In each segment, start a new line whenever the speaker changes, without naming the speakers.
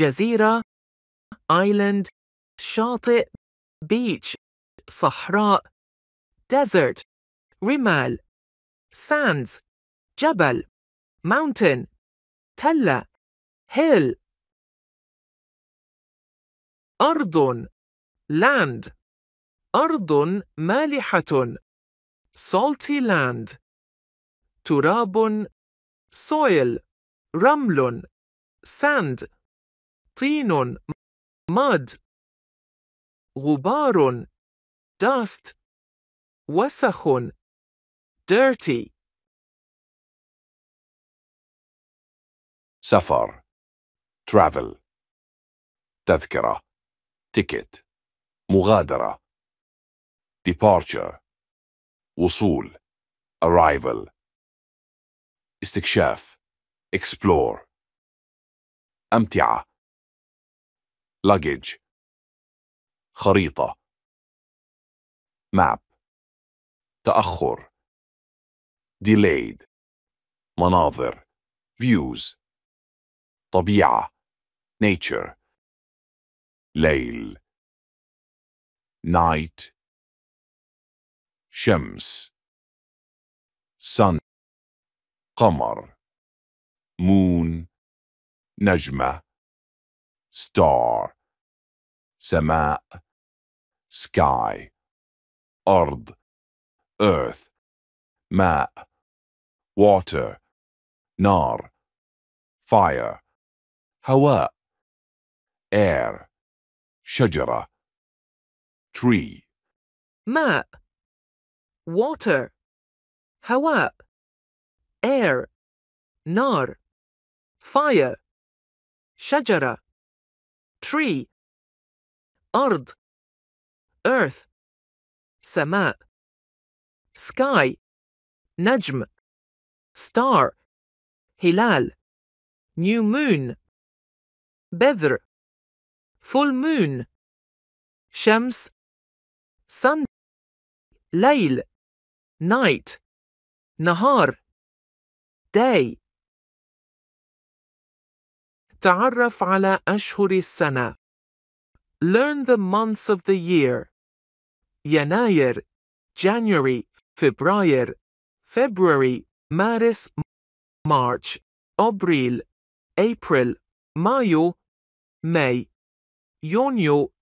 جزيرة island شاطئ beach صحراء desert رمال sands جبل mountain تلة hill أرض land أرض مالحة salty land تراب soil رمل sand طين mud غبار dust وسخ dirty
سفر travel تذكرة ticket مغادرة departure وصول arrival استكشاف explore أمتعة luggage خريطة map تأخر delayed مناظر views طبيعة nature ليل night شمس sun قمر moon نجمة star سماء sky أرض earth ماء water نار fire هواء air شجرة tree
ماء water هواء air نار fire شجرة tree أرض earth سماء sky نجم star هلال new moon بذر full moon شمس sun ليل night نهار day تعرف على أشهر السنة learn the months of the year يناير January فبراير February مارس March أبريل April مايو May يونيو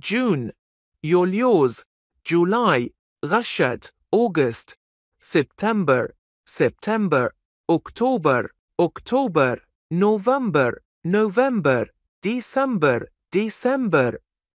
June يوليوز July غشت August September September October October November November December December